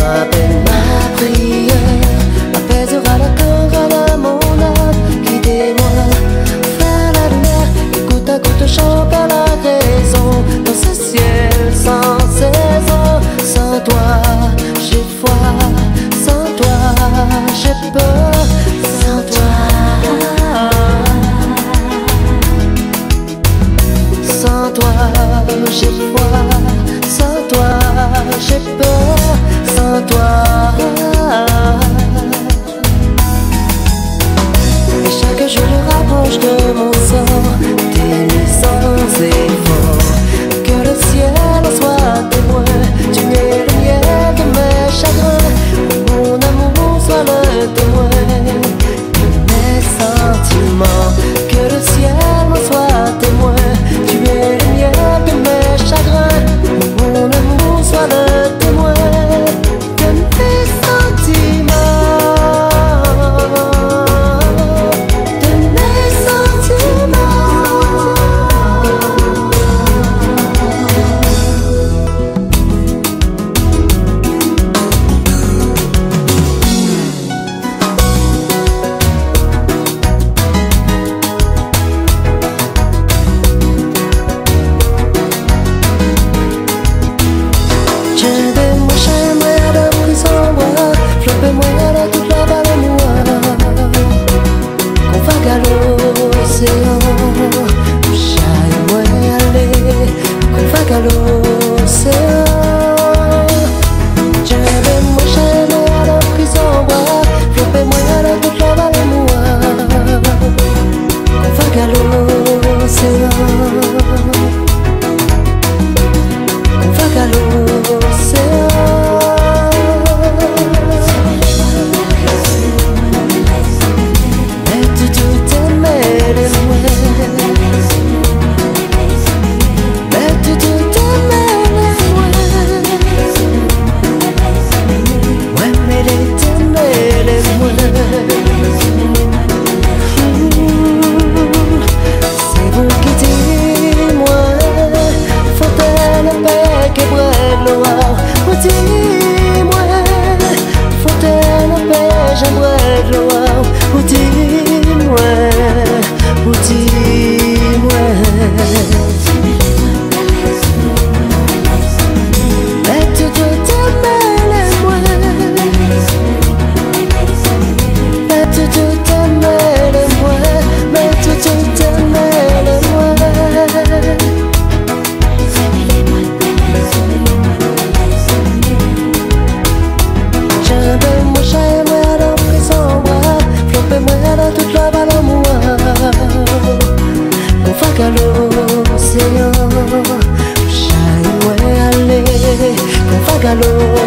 ma ma prière apaisera le corps à mon âme. Guidez-moi vers la mer, et goutte à goutte chante à la raison. Dans ce ciel sans saison, sans toi j'ai foi, sans toi j'ai peur, sans toi. Sans toi j'ai foi toi, j'ai peur sans toi. vagalo, c'est un chien moyen, qu'on vagalo. João, o dia calor.